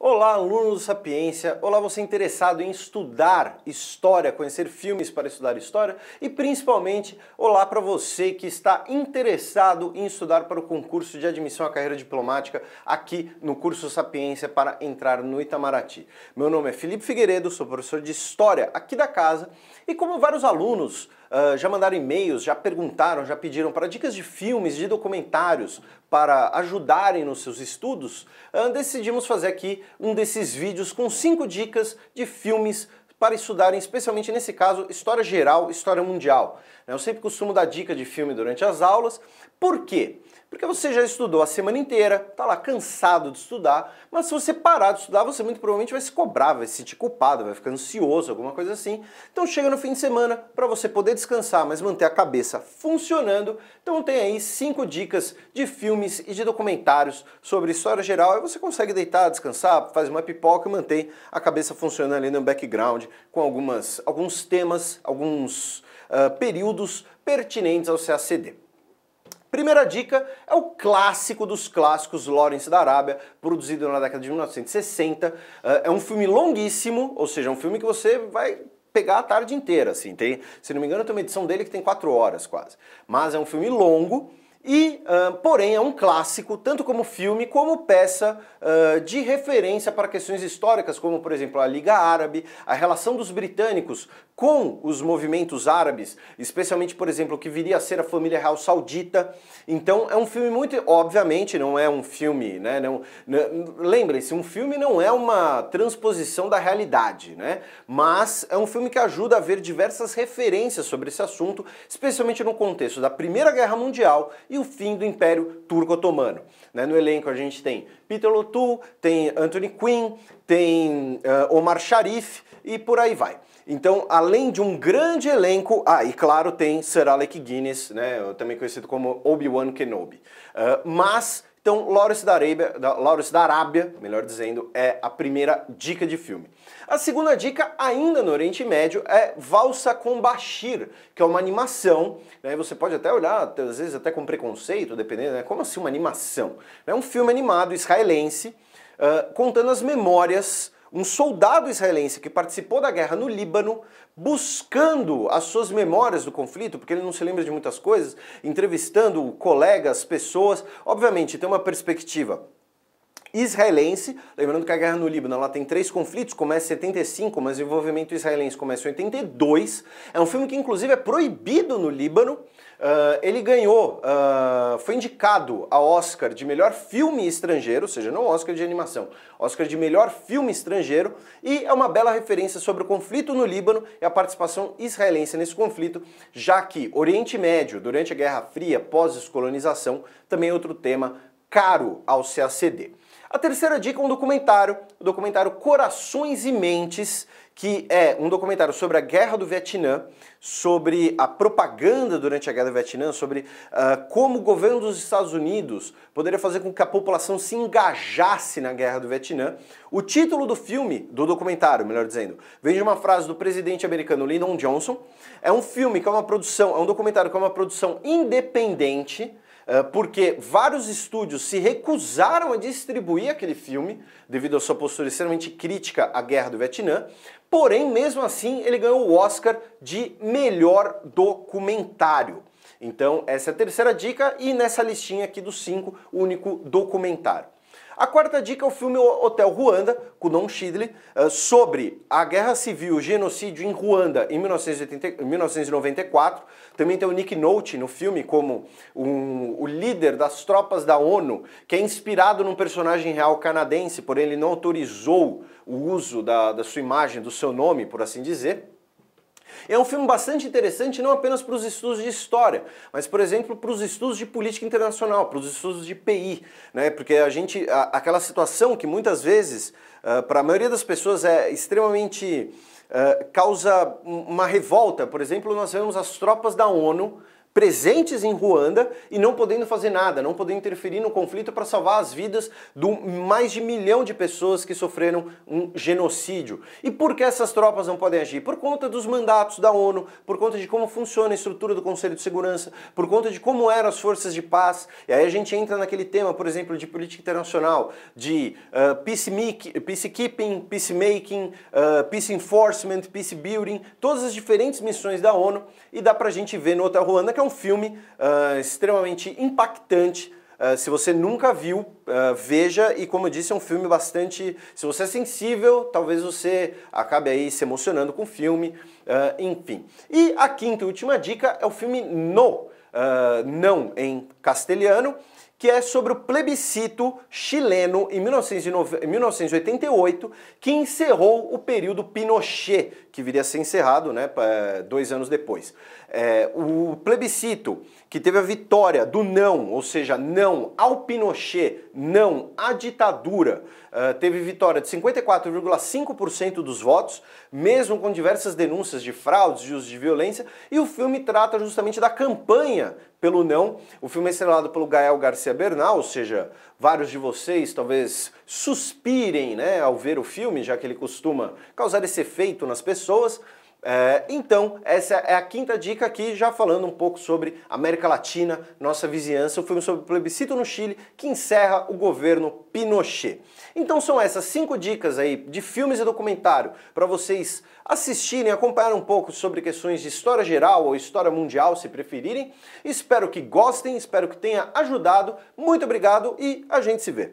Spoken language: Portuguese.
Olá, aluno do Sapiência! Olá, você interessado em estudar história, conhecer filmes para estudar história e principalmente, olá para você que está interessado em estudar para o concurso de admissão à carreira diplomática aqui no curso Sapiência para entrar no Itamaraty. Meu nome é Felipe Figueiredo, sou professor de História aqui da casa e como vários alunos uh, já mandaram e-mails, já perguntaram, já pediram para dicas de filmes, de documentários para ajudarem nos seus estudos, uh, decidimos fazer aqui um desses vídeos com cinco dicas de filmes para estudarem, especialmente nesse caso, história geral, história mundial. Eu sempre costumo dar dica de filme durante as aulas. Por quê? Porque você já estudou a semana inteira, tá lá cansado de estudar, mas se você parar de estudar, você muito provavelmente vai se cobrar, vai se sentir culpado, vai ficar ansioso, alguma coisa assim. Então chega no fim de semana para você poder descansar, mas manter a cabeça funcionando. Então tem aí cinco dicas de filmes e de documentários sobre história geral. Aí você consegue deitar, descansar, faz uma pipoca e mantém a cabeça funcionando ali no background com algumas, alguns temas, alguns uh, períodos pertinentes ao CACD. Primeira dica é o clássico dos clássicos Lawrence da Arábia, produzido na década de 1960. Ah, é um filme longuíssimo, ou seja, é um filme que você vai pegar a tarde inteira, assim. Tem, se não me engano, tem uma edição dele que tem quatro horas quase. Mas é um filme longo e, uh, porém, é um clássico, tanto como filme como peça uh, de referência para questões históricas, como, por exemplo, a Liga Árabe, a relação dos britânicos com os movimentos árabes, especialmente, por exemplo, o que viria a ser a família real saudita. Então, é um filme muito, obviamente, não é um filme, né? Não, não Lembrem-se, um filme não é uma transposição da realidade, né? Mas é um filme que ajuda a ver diversas referências sobre esse assunto, especialmente no contexto da Primeira Guerra Mundial e o fim do Império Turco-Otomano. Né? No elenco a gente tem Peter O'Toole, tem Anthony Quinn, tem uh, Omar Sharif e por aí vai. Então, além de um grande elenco, ah, e claro, tem Sir Alec Guinness, né, também conhecido como Obi-Wan Kenobi. Uh, mas então, Lawrence da, Arábia, da, Lawrence da Arábia, melhor dizendo, é a primeira dica de filme. A segunda dica, ainda no Oriente Médio, é Valsa com Bashir, que é uma animação. Né? Você pode até olhar, às vezes até com preconceito, dependendo, né? como assim uma animação? É um filme animado israelense uh, contando as memórias um soldado israelense que participou da guerra no Líbano, buscando as suas memórias do conflito, porque ele não se lembra de muitas coisas, entrevistando colegas, pessoas. Obviamente, tem uma perspectiva israelense, lembrando que a guerra no Líbano ela tem três conflitos, começa em 75, mas o envolvimento israelense começa em 82. É um filme que inclusive é proibido no Líbano. Uh, ele ganhou, uh, foi indicado a Oscar de melhor filme estrangeiro, ou seja, não Oscar de animação, Oscar de melhor filme estrangeiro, e é uma bela referência sobre o conflito no Líbano e a participação israelense nesse conflito, já que Oriente Médio, durante a Guerra Fria, pós-descolonização, também é outro tema caro ao CACD. A terceira dica é um documentário, o documentário Corações e Mentes, que é um documentário sobre a Guerra do Vietnã, sobre a propaganda durante a Guerra do Vietnã, sobre uh, como o governo dos Estados Unidos poderia fazer com que a população se engajasse na Guerra do Vietnã. O título do filme, do documentário, melhor dizendo, vem de uma frase do presidente americano Lyndon Johnson. É um filme que é uma produção, é um documentário que é uma produção independente, porque vários estúdios se recusaram a distribuir aquele filme devido à sua postura extremamente crítica à guerra do Vietnã. Porém, mesmo assim, ele ganhou o Oscar de melhor documentário. Então, essa é a terceira dica e nessa listinha aqui dos cinco, o único documentário. A quarta dica é o filme Hotel Ruanda, com Don Shidley, eh, sobre a guerra civil, o genocídio em Ruanda em 1980, 1994. Também tem o Nick Nolte no filme como um, o líder das tropas da ONU, que é inspirado num personagem real canadense, porém ele não autorizou o uso da, da sua imagem, do seu nome, por assim dizer. É um filme bastante interessante não apenas para os estudos de história, mas, por exemplo, para os estudos de política internacional, para os estudos de PI, né? Porque a gente, a, aquela situação que muitas vezes, uh, para a maioria das pessoas, é extremamente uh, causa uma revolta. Por exemplo, nós vemos as tropas da ONU presentes em Ruanda e não podendo fazer nada, não podendo interferir no conflito para salvar as vidas do mais de milhão de pessoas que sofreram um genocídio. E por que essas tropas não podem agir? Por conta dos mandatos da ONU, por conta de como funciona a estrutura do Conselho de Segurança, por conta de como eram as forças de paz. E aí a gente entra naquele tema, por exemplo, de política internacional, de uh, peacekeeping, peacemaking, uh, peace enforcement, peace building, todas as diferentes missões da ONU e dá pra gente ver no Hotel Ruanda, que é um filme uh, extremamente impactante. Uh, se você nunca viu, uh, veja e como eu disse, é um filme bastante. Se você é sensível, talvez você acabe aí se emocionando com o filme, enfim. E a quinta e última dica é o filme No, não em castelhano, que é sobre o plebiscito chileno em 1988, que encerrou o período Pinochet, que viria a ser encerrado né, dois anos depois. É, o plebiscito que teve a vitória do não, ou seja, não ao Pinochet, não à ditadura, uh, teve vitória de 54,5% dos votos, mesmo com diversas denúncias de fraudes, de uso de violência, e o filme trata justamente da campanha pelo não. O filme é estrelado pelo Gael Garcia Bernal, ou seja, vários de vocês talvez suspirem né, ao ver o filme, já que ele costuma causar esse efeito nas pessoas. É, então, essa é a quinta dica aqui, já falando um pouco sobre América Latina, nossa vizinhança, o filme sobre o plebiscito no Chile, que encerra o governo Pinochet. Então são essas cinco dicas aí de filmes e documentário para vocês assistirem, acompanhar um pouco sobre questões de história geral ou história mundial, se preferirem. Espero que gostem, espero que tenha ajudado. Muito obrigado e a gente se vê.